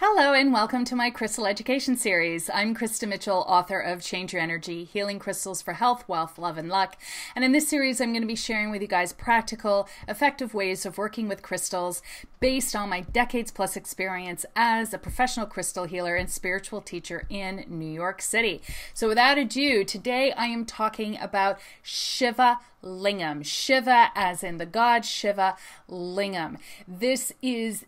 Hello, and welcome to my Crystal Education Series. I'm Krista Mitchell, author of Change Your Energy Healing Crystals for Health, Wealth, Love, and Luck. And in this series, I'm going to be sharing with you guys practical, effective ways of working with crystals based on my decades plus experience as a professional crystal healer and spiritual teacher in New York City. So, without ado, today I am talking about Shiva Lingam. Shiva, as in the god Shiva Lingam. This is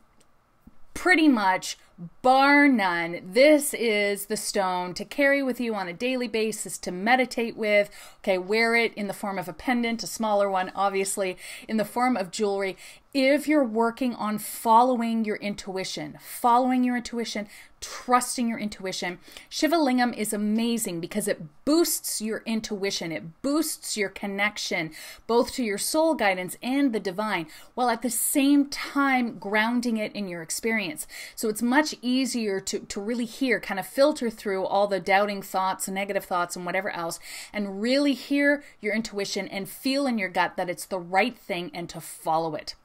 pretty much bar none, this is the stone to carry with you on a daily basis, to meditate with. Okay, wear it in the form of a pendant, a smaller one, obviously, in the form of jewelry. If you're working on following your intuition, following your intuition, trusting your intuition, Shiva Lingam is amazing because it boosts your intuition, it boosts your connection both to your soul guidance and the divine, while at the same time grounding it in your experience. So it's much easier to, to really hear, kind of filter through all the doubting thoughts negative thoughts and whatever else, and really hear your intuition and feel in your gut that it's the right thing and to follow it.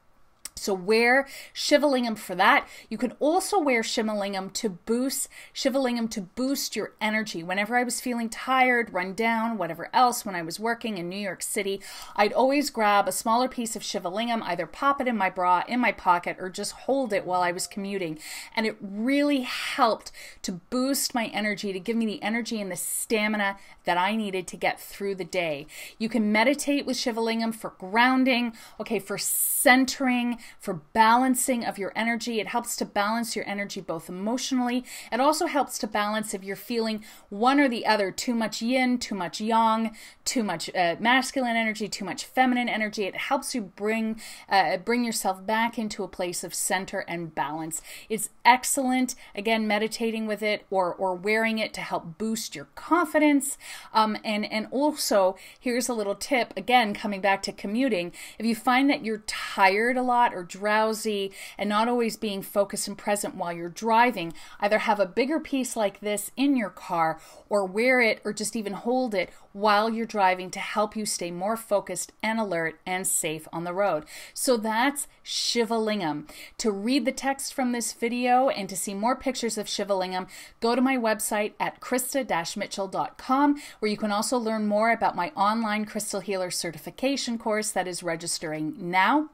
So wear Shivalingam for that. You can also wear Shivalingam to boost Shivalingam to boost your energy. Whenever I was feeling tired, run down, whatever else, when I was working in New York City, I'd always grab a smaller piece of Shivalingam, either pop it in my bra, in my pocket, or just hold it while I was commuting. And it really helped to boost my energy, to give me the energy and the stamina that I needed to get through the day. You can meditate with Shivalingam for grounding, okay, for centering, for balancing of your energy. It helps to balance your energy both emotionally. It also helps to balance if you're feeling one or the other too much yin, too much yang, too much uh, masculine energy, too much feminine energy. It helps you bring uh, bring yourself back into a place of center and balance. It's excellent. Again, meditating with it or or wearing it to help boost your confidence. Um, and and also here's a little tip. Again, coming back to commuting, if you find that you're tired a lot or drowsy and not always being focused and present while you're driving, either have a bigger piece like this in your car or wear it or just even hold it while you're driving to help you stay more focused and alert and safe on the road. So that's Shivalingam. To read the text from this video and to see more pictures of Shivalingam, go to my website at krista-mitchell.com where you can also learn more about my online crystal healer certification course that is registering now.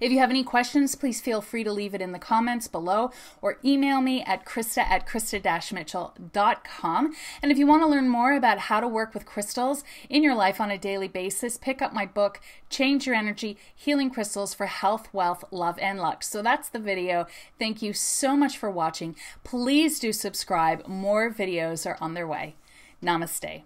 If you have any questions, please feel free to leave it in the comments below or email me at krista at krista-mitchell.com. And if you want to learn more about how to work with crystals in your life on a daily basis, pick up my book, Change Your Energy, Healing Crystals for Health, Wealth, Love, and Luck. So that's the video. Thank you so much for watching. Please do subscribe. More videos are on their way. Namaste.